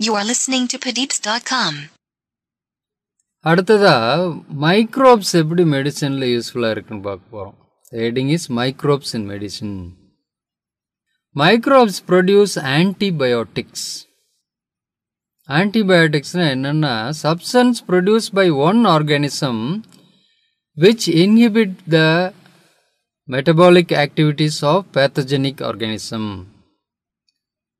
You are listening to padeepz.com. அடுத்ததாக microbes எப்படி மெடிசனில் யூஸ்ஃபுல்லாக இருக்குன்னு பார்க்க போகிறோம் heading is microbes in medicine microbes produce antibiotics ஆன்டிபயோட்டிக்ஸ்னால் என்னென்னா substance produce by one organism which inhibit the metabolic activities of pathogenic organism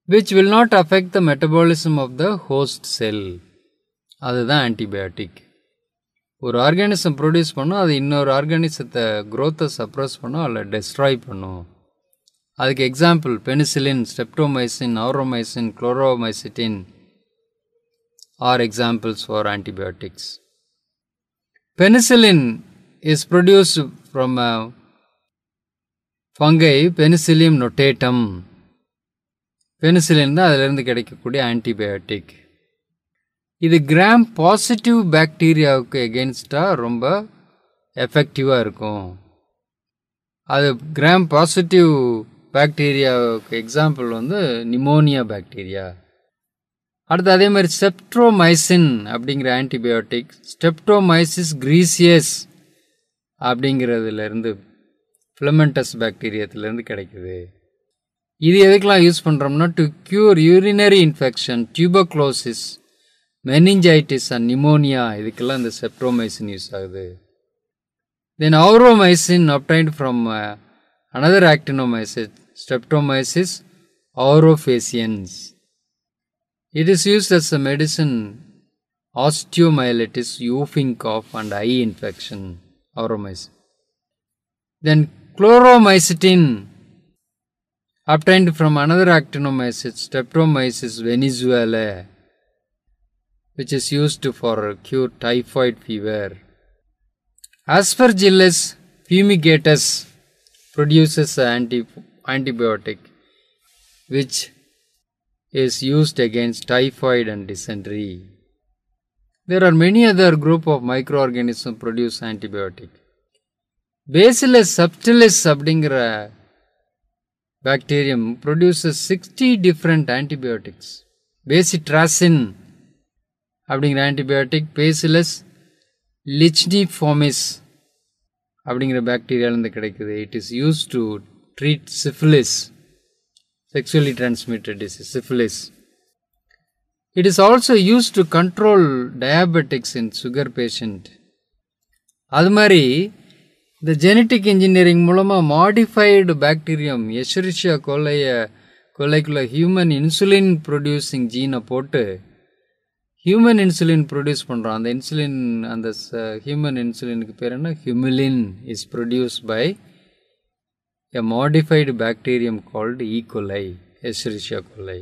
which will not affect the metabolism of the host cell அதுதான் antibiotic ஒரு organism produce பண்ணும் அது இன்னொரு ஆர்கானிசத்தை க்ரோத்தை suppress பண்ணும் அல்ல destroy பண்ணும் அதுக்கு example penicillin streptomycin aureomycin chloromycetin are examples for antibiotics penicillin is produced from a fungi penicillium notatum penicillin தான் அதிலிருந்து கிடைக்கக்கூடிய ஆன்டிபயோட்டிக் இது கிராம் பாசிட்டிவ் பாக்டீரியாவுக்கு எகென்ஸ்டாக ரொம்ப எஃபெக்டிவாக இருக்கும். அது கிராம் பாசிட்டிவ் பாக்டீரியாவுக்கு எக்ஸாம்பிள் வந்து நிமோனியா பாக்டீரியா அடுத்து அதே மாதிரி செப்ட்ரோமைசின் அப்படிங்கிற ஆன்டிபயோட்டிக் ஸ்டெப்டோமைசிஸ் கிரீசியஸ் அப்படிங்கிறதுலேருந்து ஃபிலமெண்டஸ் பாக்டீரியத்துலேருந்து கிடைக்குது. இது எதுக்கெலாம் யூஸ் பண்ணுறோம்னா to cure urinary infection tuberculosis meningitis and pneumonia இதுக்கெல்லாம் இந்த செப்ட்ரோமைசின் யூஸ் ஆகுது then aureomycin obtained from another ஆக்டினோமைசிஸ் Streptomyces aureofaciens it is used as a medicine osteomyelitis, whooping cough and eye infection, aureomycin. Then chloromycetin obtained from another actinomyces, Streptomyces venezuelae, which is used for cure typhoid fever. Aspergillus fumigatus produces anti- antibiotic, which is used against typhoid and dysentery. There are many other group of microorganisms produce antibiotic. Bacillus subtilis அப்படிங்கிற bacterium produces 60 different antibiotics. Bacitracin அப்படிங்கிற antibiotic Bacillus licheniformis அப்படிங்கிற பாக்டீரியாலேருந்து கிடைக்குது it is use to treat syphilis sexually transmitted disease syphilis It is also used to control diabetics in sugar patient. அது மாதிரி இந்த genetic engineering மூலமாக modified bacterium எஷரிஷியா கொலைய கொலைக்குள்ள human insulin producing ஜீனை போட்டு human insulin produce பண்ணுறோம் அந்த இன்சுலின் அந்த human இன்சுலினுக்கு பேர் என்ன humulin is produce by a modified bacterium called ஈகொலை எஷரிஷியா கொலை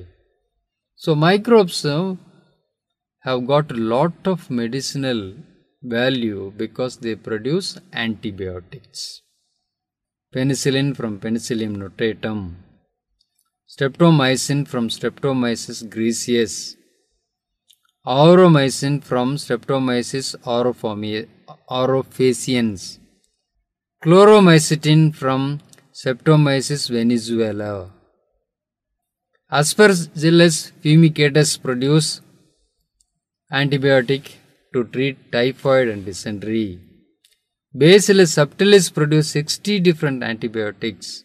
So microbes uh, have got a lot of medicinal value because they produce antibiotics. Penicillin from Penicillium notatum, streptomycin from Streptomyces griseus, aureomycin from Streptomyces aureofaciens, chloromycetin from Streptomyces venezuela. Aspergillus fumigatus produce antibiotic to treat typhoid and dysentery. Bacillus subtilis produce 60 different antibiotics.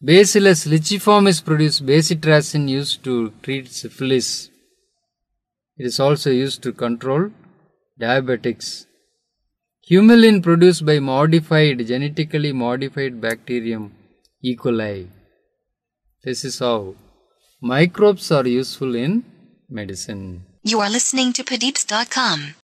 Bacillus licheniformis produce bacitracin used to treat syphilis. It is also used to control diabetics. Humulin produced by modified, genetically modified bacterium E. coli. This is how microbes are useful in medicine. You are listening to Padeepz.com.